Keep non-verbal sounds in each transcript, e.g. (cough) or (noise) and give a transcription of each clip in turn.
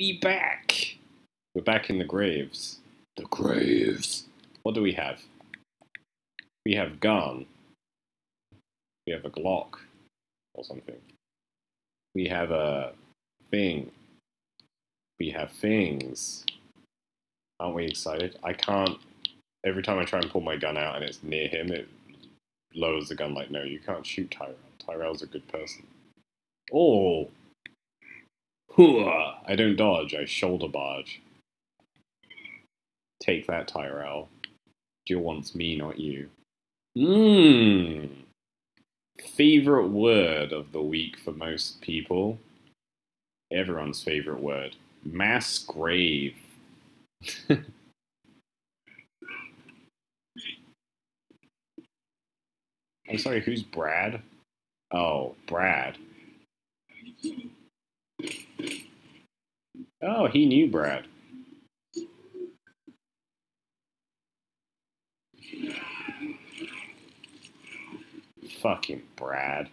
me back. We're back in the graves. The graves. What do we have? We have gun. We have a Glock or something. We have a thing. We have things. Aren't we excited? I can't. Every time I try and pull my gun out and it's near him, it lowers the gun like, no, you can't shoot Tyrell. Tyrell's a good person. Oh! I don't dodge, I shoulder barge. Take that, Tyrell. Jill wants me, not you. Mmm. Favorite word of the week for most people. Everyone's favorite word. Mass grave. (laughs) I'm sorry, who's Brad? Oh, Brad. Oh, he knew Brad. Fucking Brad.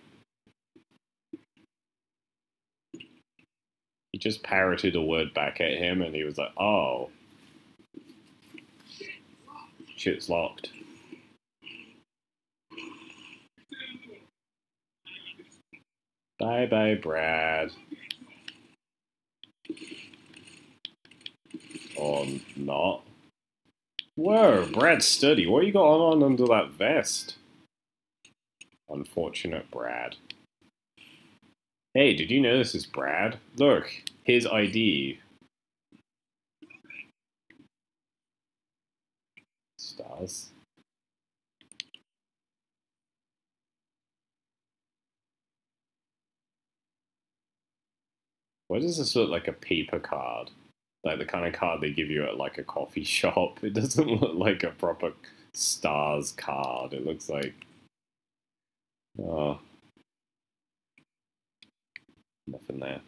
He just parroted a word back at him and he was like, oh. Shit's locked. Bye bye, Brad. Or not. Whoa, Brad Sturdy, what you got on under that vest? Unfortunate Brad. Hey, did you know this is Brad? Look, his ID. Stars. Why does this look like a paper card? Like the kind of card they give you at like a coffee (laughs) shop. It doesn't look like a proper stars card. It looks like oh nothing there.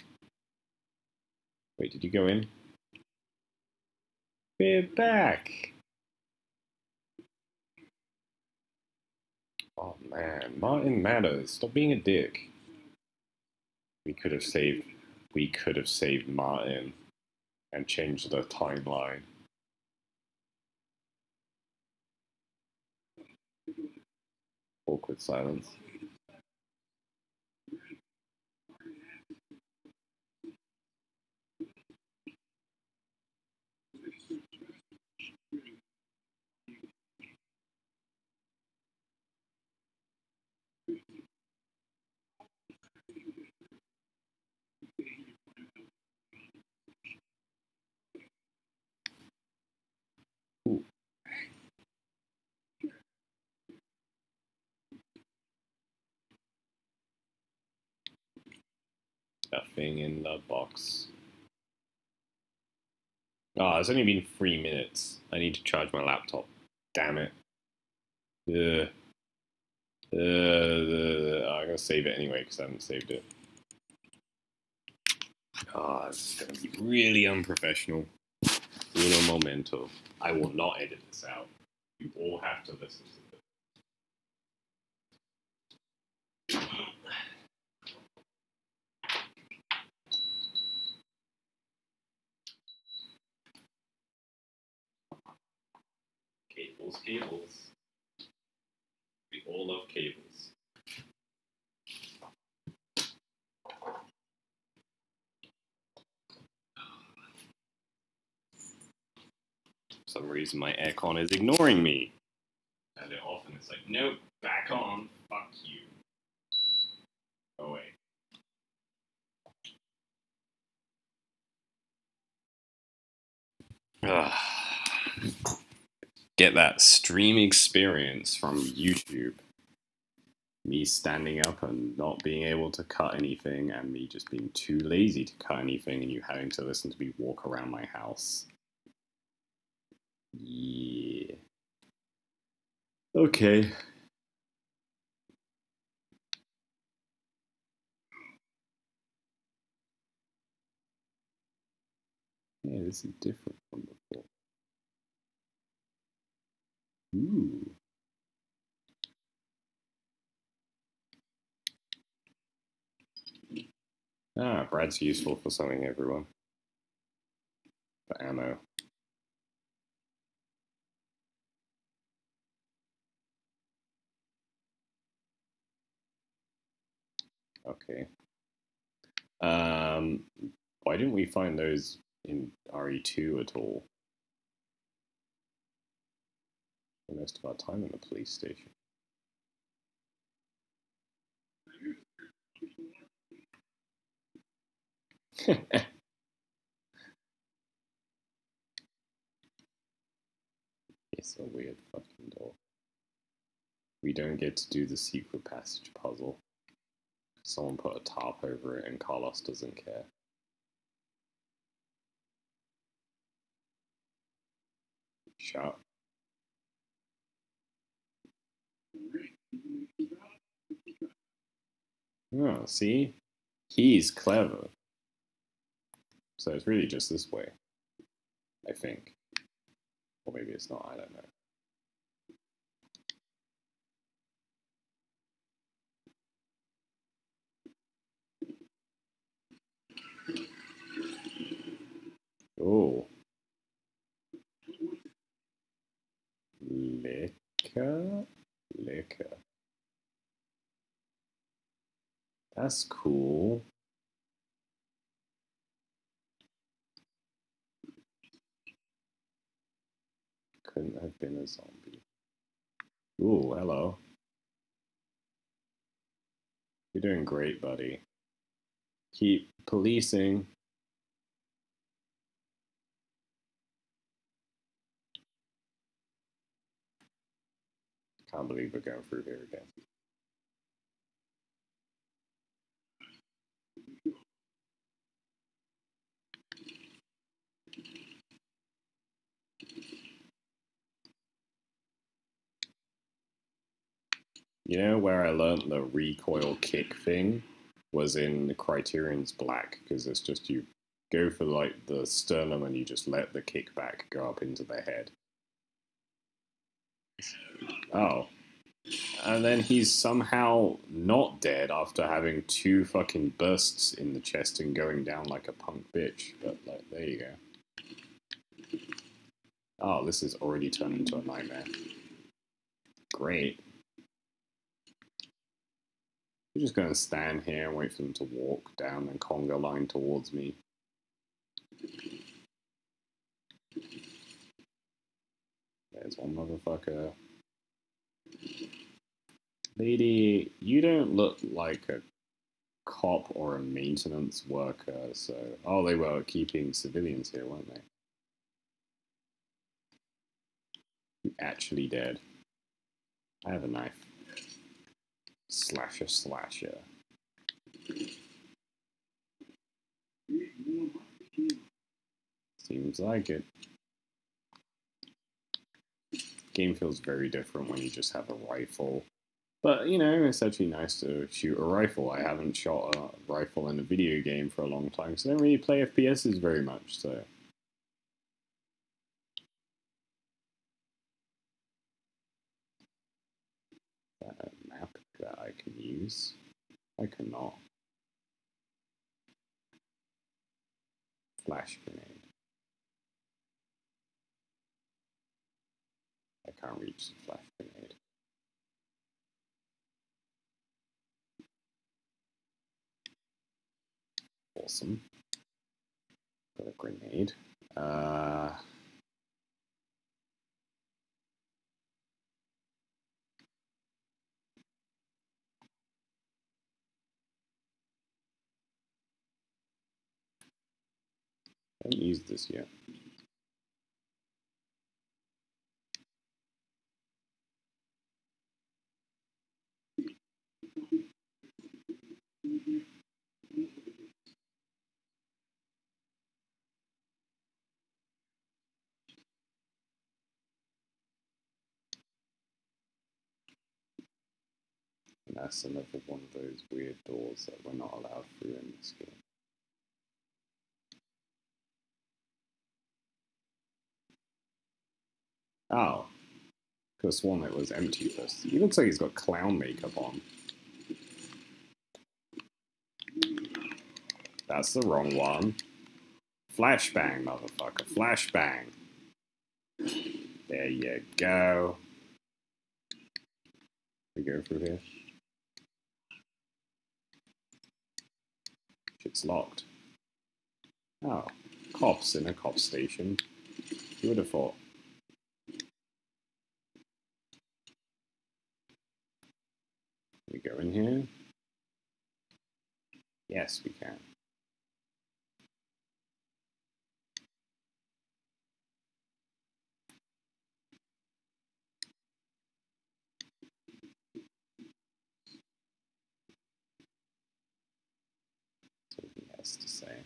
Wait, did you go in? We're back. Oh man, Marvin matters. Stop being a dick. We could have saved we could have saved Marvin and change the timeline. Awkward silence. Nothing in the box. Ah, oh, it's only been three minutes. I need to charge my laptop. Damn it. Ugh. Uh, I'm gonna save it anyway because I haven't saved it. Ah, oh, this is gonna be really unprofessional. Uno momento. I will not edit this out. You all have to listen to cables, cables. We all love cables. For some reason my aircon is ignoring me. And it often it's like, nope, back on, fuck you. Oh wait. Ugh get that stream experience from YouTube. Me standing up and not being able to cut anything, and me just being too lazy to cut anything, and you having to listen to me walk around my house. Yeah. Okay. Yeah, this is different from before. Ooh. Ah, Brad's useful for something, everyone. for ammo. Okay. Um, why didn't we find those in RE2 at all? Most of our time in the police station. (laughs) it's a weird fucking door. We don't get to do the secret passage puzzle. Someone put a tarp over it and Carlos doesn't care. Shut. Oh, see? He's clever. So it's really just this way. I think. Or maybe it's not, I don't know. Oh. Liquor? Liquor. Uh, that's cool. Couldn't have been a zombie. Ooh, hello. You're doing great, buddy. Keep policing. Can't believe we're going through here again. You know where I learned the recoil kick thing was in the Criterion's Black because it's just you go for like the sternum and you just let the kickback go up into the head. Oh. And then he's somehow not dead after having two fucking bursts in the chest and going down like a punk bitch. But like, there you go. Oh, this is already turned into a nightmare. Great. I'm just going to stand here and wait for them to walk down the conga line towards me. There's one motherfucker. Lady, you don't look like a cop or a maintenance worker, so... Oh, they were keeping civilians here, weren't they? You actually dead. I have a knife. Slasher, slasher. Seems like it. Game feels very different when you just have a rifle. But, you know, it's actually nice to shoot a rifle. I haven't shot a rifle in a video game for a long time, so I don't really play FPSs very much, so... That map that I can use. I cannot. Flash grenade. Can't reach the flash grenade. Awesome. Got a grenade. Uh, haven't used this yet. That's another one of those weird doors that we're not allowed through in this game. Oh. Could sworn it was empty first. He looks like he's got clown makeup on. That's the wrong one. Flashbang, motherfucker. Flashbang. There you go. We go through here. It's locked. Oh, cops in a cop station. You would have thought. we go in here? Yes, we can. has to say.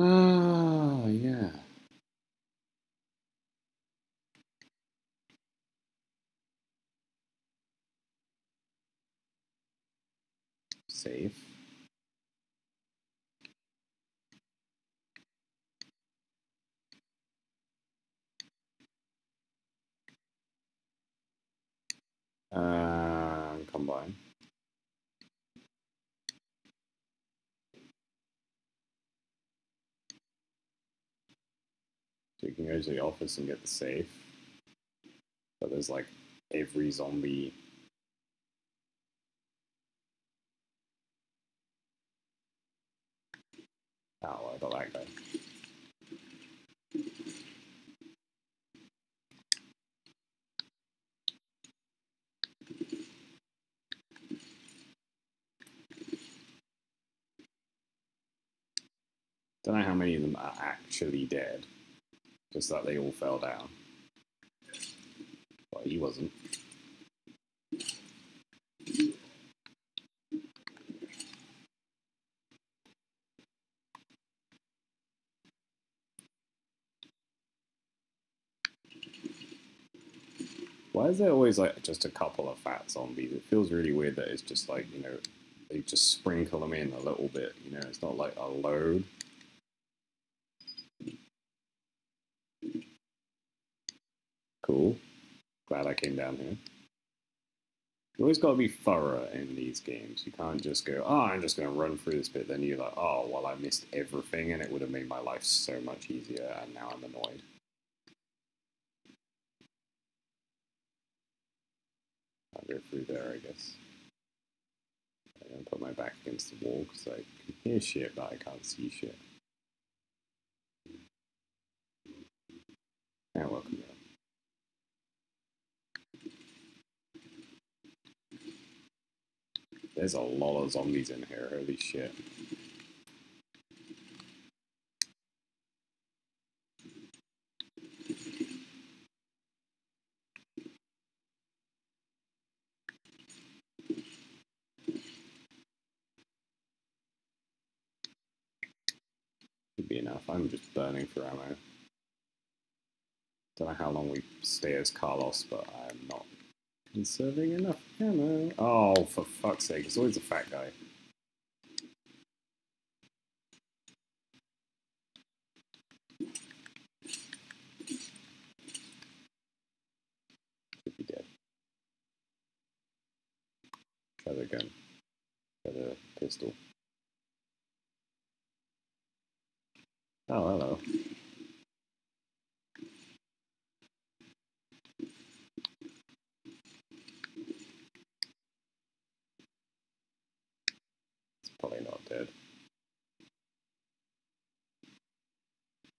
Ah, yeah. Save. Uh, combine. So you can go to the office and get the safe. But there's like every zombie. Oh, I got that guy. Don't know how many of them are actually dead. Just that they all fell down. Well, he wasn't. Why is there always like just a couple of fat zombies? It feels really weird that it's just like, you know, they just sprinkle them in a little bit, you know, it's not like a load. Cool. Glad I came down here. You always got to be thorough in these games. You can't just go, oh, I'm just going to run through this bit. Then you're like, oh, well, I missed everything and it would have made my life so much easier and now I'm annoyed. I'll go through there, I guess. I'm going to put my back against the wall because I can hear shit, but I can't see shit. Yeah, welcome here. There's a lot of zombies in here, holy shit. Should be enough. I'm just burning for ammo. Don't know how long we stay as Carlos, but I'm not conserving enough ammo. Oh, for fuck's sake, it's always a fat guy. Should be dead. Try the gun. Try the pistol. Oh, hello. It's probably not dead.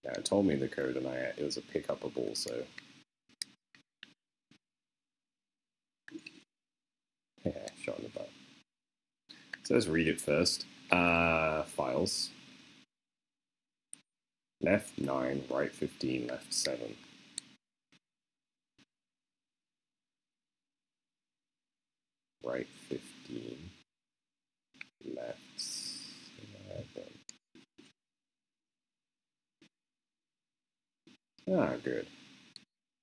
Yeah, it told me the code and I it was a pick up a ball, so yeah, shot in the butt. So let's read it first. Uh, files. Left 9, right 15, left 7. Right 15, left 7. Ah, good.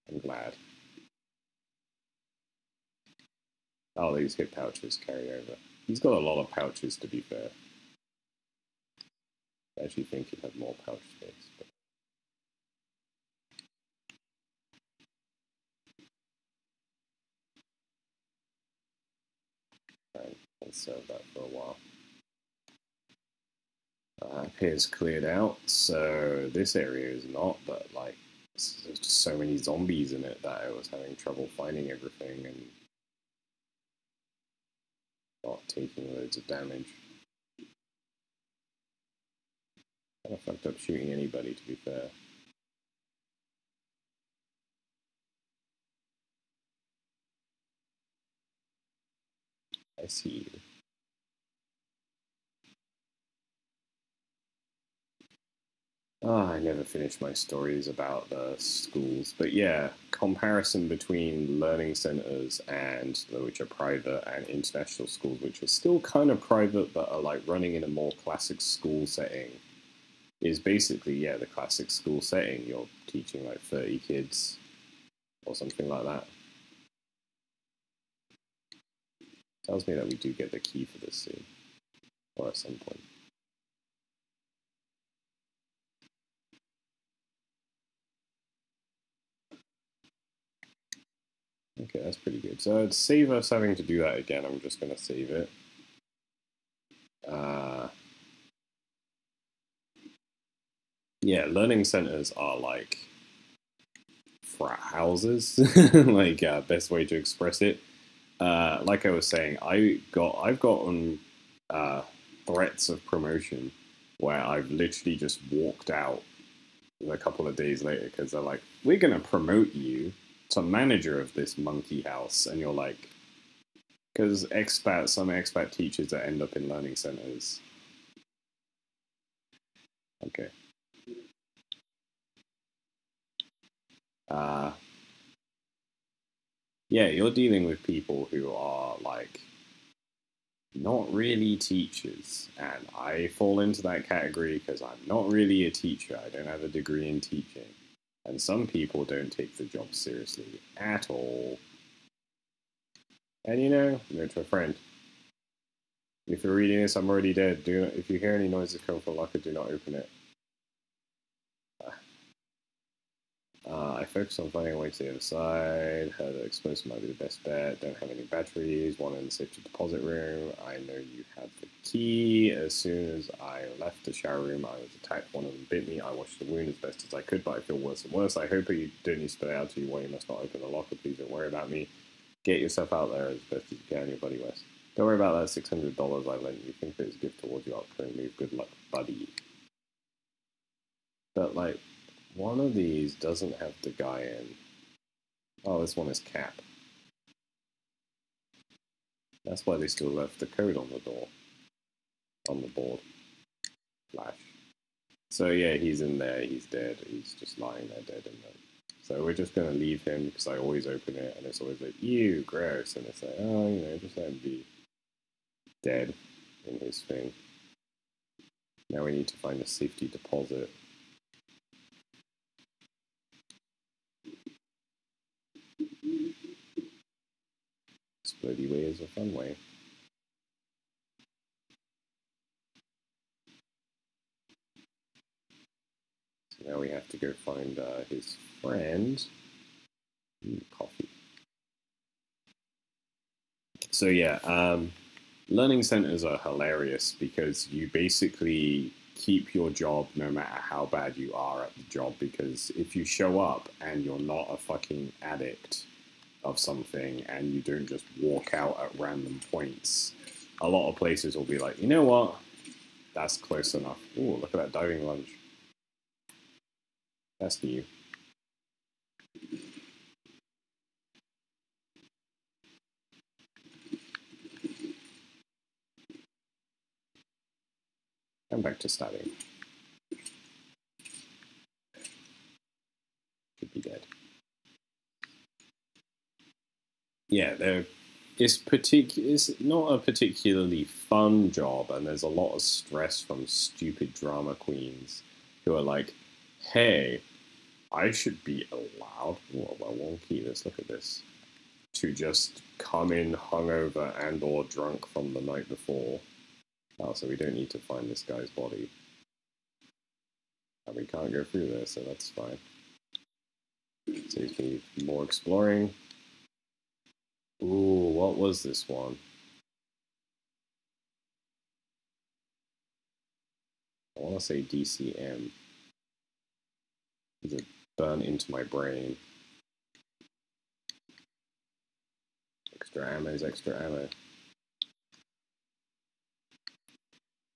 I'm glad. Oh, these hip pouches carry over. He's got a lot of pouches, to be fair. I actually think he'd have more pouch space. But... Right, let's serve that for a while. uh, appears cleared out, so this area is not, but like there's just so many zombies in it that I was having trouble finding everything and not taking loads of damage. Kind of fucked up shooting anybody, to be fair. I see you. Ah, I never finish my stories about the schools, but yeah, comparison between learning centers and which are private and international schools, which are still kind of private but are like running in a more classic school setting, is basically yeah the classic school setting. You're teaching like thirty kids or something like that. Tells me that we do get the key for this soon, or at some point. Okay, that's pretty good. So to save us having to do that again, I'm just going to save it. Uh, yeah, learning centers are like frat houses, (laughs) like uh, best way to express it. Uh, like I was saying, I got I've gotten uh, threats of promotion where I've literally just walked out a couple of days later because they're like, "We're gonna promote you to manager of this monkey house," and you're like, because expat some expat teachers that end up in learning centers. Okay. Uh, yeah, you're dealing with people who are like not really teachers, and I fall into that category because I'm not really a teacher. I don't have a degree in teaching, and some people don't take the job seriously at all. And you know, note to a friend. If you're reading this, I'm already dead. Do not, if you hear any noises coming from the locker, do not open it. Uh, I focus on finding a way to the other side. Heard that explosive might be the best bet. Don't have any batteries. One in the safety deposit room. I know you have the key. As soon as I left the shower room, I was attacked. One of them bit me. I washed the wound as best as I could, but I feel worse and worse. I hope you don't need to spit out to you. Why you must not open the locker. Please don't worry about me. Get yourself out there as best as you can, your buddy West. Don't worry about that $600 I lent you. Think of it as a gift towards your upcoming move. Good luck, buddy. But, like, one of these doesn't have the guy in. Oh, this one is Cap. That's why they still left the code on the door. On the board. Flash. So yeah, he's in there, he's dead, he's just lying there dead in there. So we're just gonna leave him because I always open it and it's always like, ew, gross, and it's like, oh, you know, just let him be dead in his thing. Now we need to find a safety deposit. Splitty way is a fun way. So now we have to go find uh, his friend. Ooh, coffee. So yeah, um, learning centers are hilarious because you basically keep your job no matter how bad you are at the job because if you show up and you're not a fucking addict of something and you don't just walk out at random points, a lot of places will be like, you know what, that's close enough. Ooh, look at that diving lunge. That's new. I'm back to studying. Should be dead. Yeah, there. It's It's not a particularly fun job, and there's a lot of stress from stupid drama queens who are like, "Hey, I should be allowed." Well, well, wonky. Let's look at this. To just come in hungover and or drunk from the night before Oh, so we don't need to find this guy's body. And we can't go through there, so that's fine. Saves me more exploring. Ooh, what was this one? I want to say DCM. It burn into my brain? Extra ammo is extra ammo.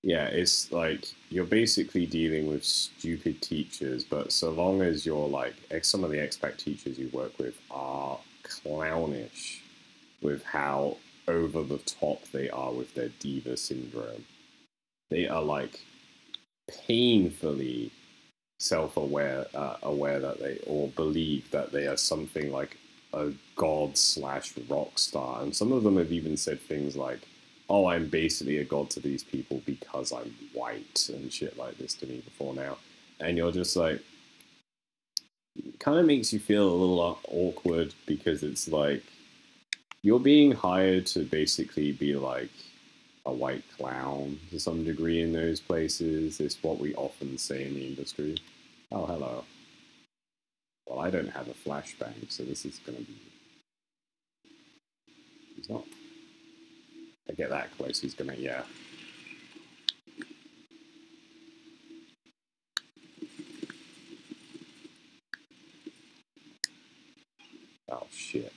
Yeah, it's like you're basically dealing with stupid teachers, but so long as you're like some of the expat teachers you work with are clownish with how over the top they are with their diva syndrome. They are like painfully self-aware, uh, aware that they or believe that they are something like a god slash rock star, and some of them have even said things like oh, I'm basically a god to these people because I'm white and shit like this to me before now. And you're just like, kind of makes you feel a little awkward because it's like, you're being hired to basically be like a white clown to some degree in those places. It's what we often say in the industry. Oh, hello. Well, I don't have a flashbang, so this is going to be... He's not I get that close, he's gonna, yeah. Oh, shit.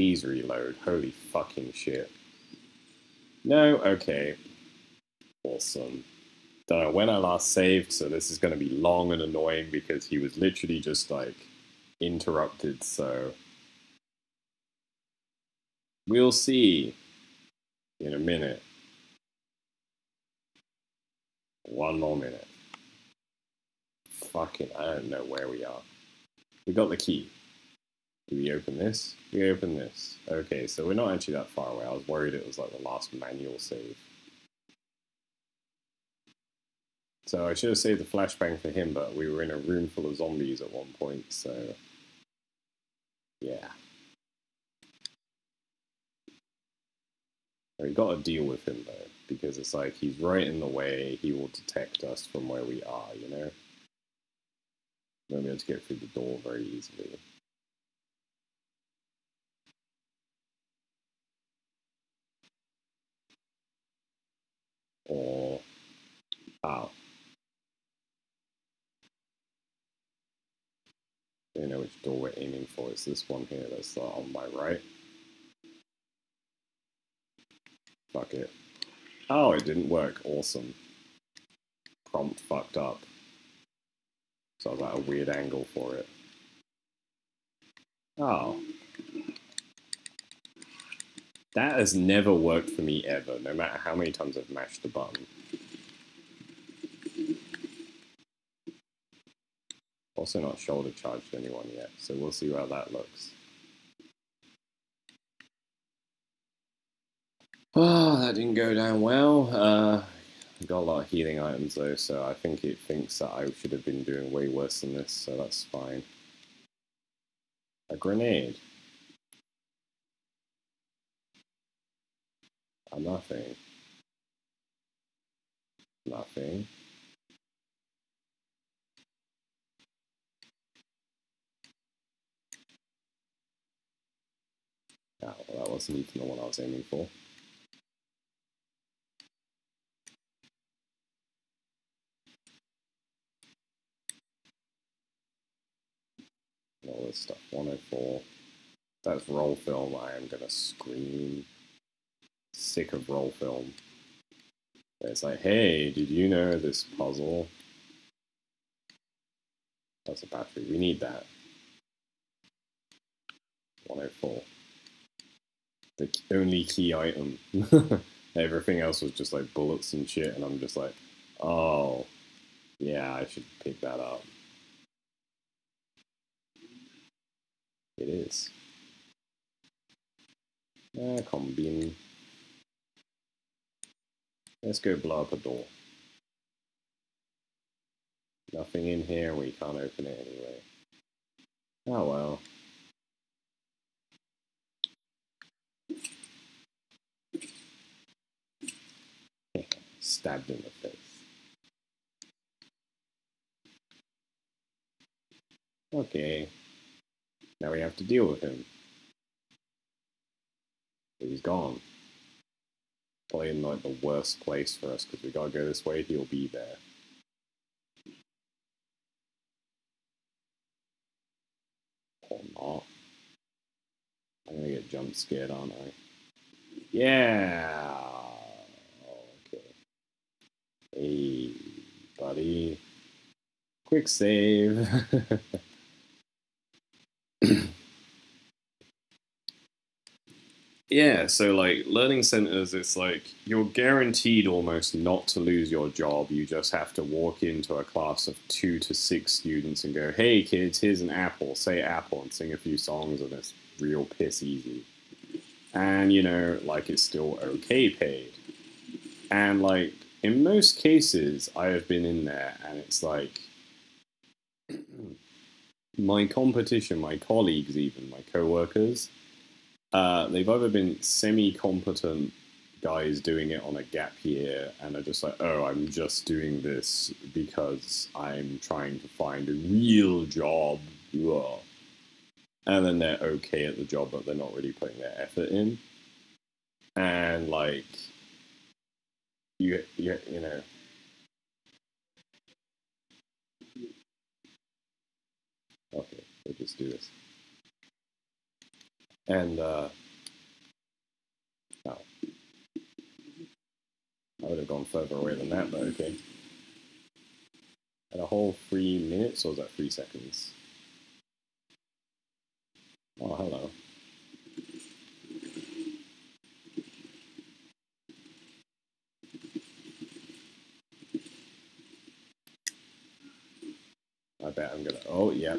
Please reload. Holy fucking shit. No? Okay. Awesome. Don't know when I last saved, so this is going to be long and annoying because he was literally just like interrupted, so we'll see in a minute. One more minute. Fucking, I don't know where we are. We got the key. Do we open this? We open this. Okay, so we're not actually that far away. I was worried it was like the last manual save. So I should have saved the flashbang for him, but we were in a room full of zombies at one point, so... Yeah. We got to deal with him though, because it's like he's right in the way. He will detect us from where we are, you know. We'll be able to get through the door very easily. Or, oh, you know which door we're aiming for. It's this one here that's uh, on my right. Fuck it. Oh, it didn't work. Awesome. Prompt fucked up. So I was at a weird angle for it. Oh. That has never worked for me ever, no matter how many times I've mashed the button. Also not shoulder charged anyone yet, so we'll see how that looks. Oh, that didn't go down well. Uh, got a lot of healing items though, so I think it thinks that I should have been doing way worse than this, so that's fine. A grenade. Nothing. Nothing. Oh, well, that wasn't even the one I was aiming for. All this stuff. 104. That's roll film. I am gonna scream. Sick of roll film. It's like, hey, did you know this puzzle? That's a battery. We need that. 104 the only key item. (laughs) Everything else was just like bullets and shit, and I'm just like, oh, yeah, I should pick that up. It is. Ah, combine. Let's go blow up a door. Nothing in here, we can't open it anyway. Oh well. (laughs) stabbed in the face. Okay. Now we have to deal with him. He's gone. Probably in like the worst place for us because we gotta go this way. He'll be there. Or not. I'm gonna get jump scared, aren't I? Yeah. Okay. Hey, buddy. Quick save. (laughs) yeah, so like learning centers, it's like you're guaranteed almost not to lose your job. You just have to walk into a class of two to six students and go, hey kids, here's an apple, say apple, and sing a few songs, and it's real piss easy. And you know, like it's still okay paid. And like in most cases, I have been in there and it's like (clears throat) my competition, my colleagues, even my co-workers, uh, they've either been semi-competent guys doing it on a gap year and are just like, oh, I'm just doing this because I'm trying to find a real job. And then they're okay at the job, but they're not really putting their effort in. And like, you, you, you know, Okay, we'll just do this. And, uh, oh. I would have gone further away than that, but okay. At a whole three minutes, or was that three seconds? Oh, hello. I bet I'm gonna. Oh, yeah.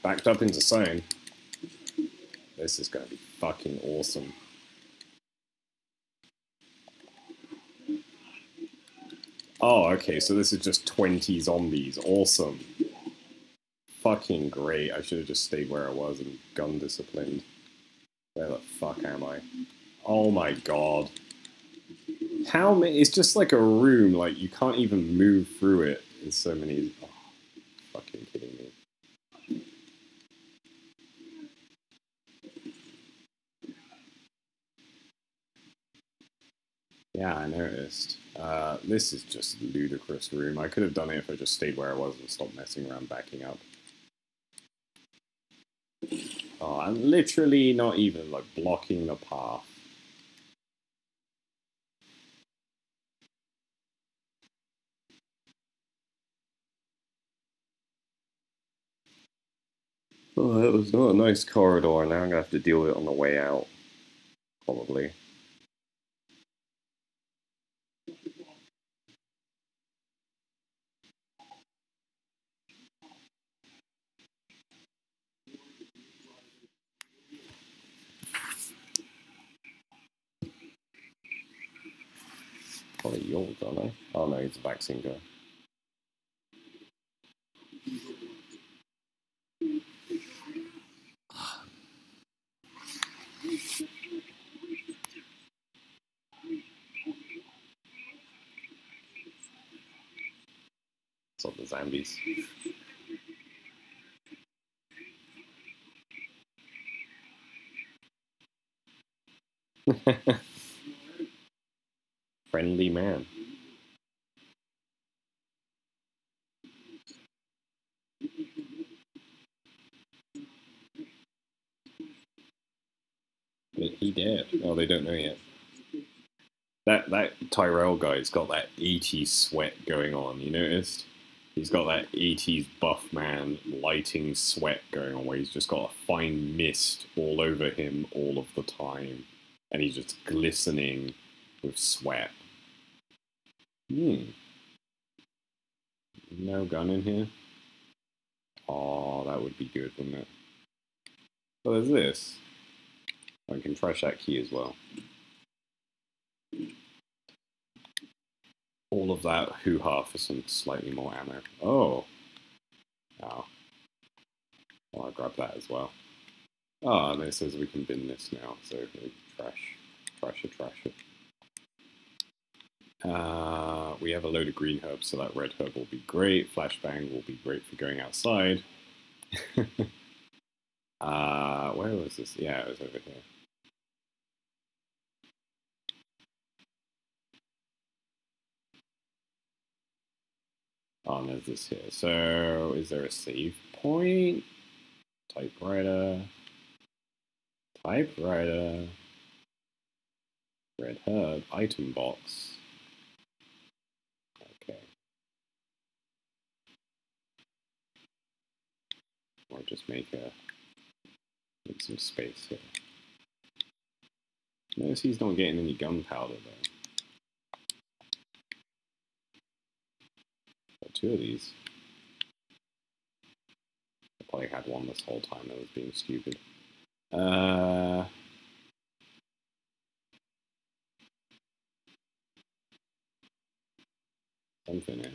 Backed up into zone. This is gonna be fucking awesome. Oh, okay, so this is just 20 zombies. Awesome. Fucking great. I should have just stayed where I was and gun disciplined. Where the fuck am I? Oh my god. How many? It's just like a room, like, you can't even move through it. There's so many. Oh, fucking kidding me. Yeah, Uh, this is just ludicrous room. I could have done it if I just stayed where I was and stopped messing around backing up. Oh, I'm literally not even like blocking the path. Oh, that was not a nice corridor. Now I'm gonna have to deal with it on the way out. Probably. Probably yours, aren't eh? I? Oh no, he's a vaccine guy. It's all the zombies. Friendly man. But he did. Oh, they don't know yet. That that Tyrell guy's got that 80s sweat going on. You noticed? He's got that 80s buff man lighting sweat going on where he's just got a fine mist all over him all of the time. And he's just glistening with sweat. Hmm. No gun in here? Oh, that would be good, wouldn't it? What is this. I can trash that key as well. All of that hoo-ha for some slightly more ammo. Oh. Oh. Well, I'll grab that as well. Oh, and it says we can bin this now, so trash, trash it, trash it. Uh, we have a load of green herbs, so that red herb will be great. Flashbang will be great for going outside. (laughs) uh, where was this? Yeah, it was over here. Oh, there's this here. So, is there a save point? Typewriter. Typewriter. Red herb. Item box. Okay. Or just make a make some space here. Notice he's not getting any gunpowder though. Two of these. I probably had one this whole time that was being stupid. Uh, something here.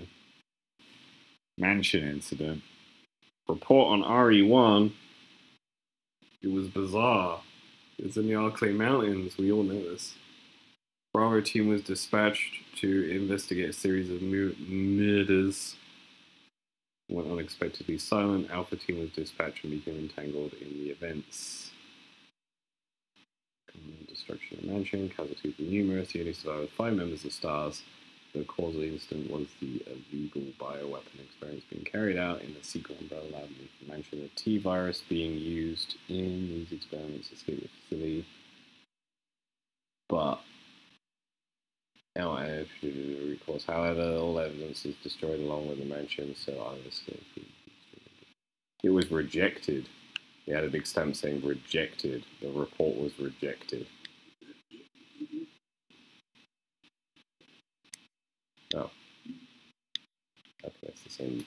Mansion incident. Report on RE1. It was bizarre. It's in the Arklay Mountains. We all know this. Bravo team was dispatched to investigate a series of murders. Went unexpectedly silent. Alpha team was dispatched and became entangled in the events. Destruction of mansion. Casualties were numerous. The only survivors, five members of STARS. The cause of the incident was the illegal bioweapon experiments being carried out in the secret umbrella lab in the mansion. The T virus being used in these experiments escaped the facility. But LF recourse. However, all evidence is destroyed along with the mansion, so It was rejected. He had a big stamp saying rejected. The report was rejected. Oh. Okay, it's the same.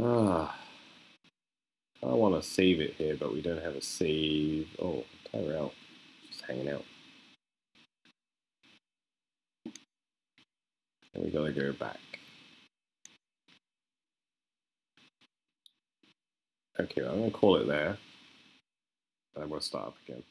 Ah. I want to save it here, but we don't have a save. Oh, Tyrell hanging out. And we gotta go back. Okay, I'm gonna call it there. And we'll start up again.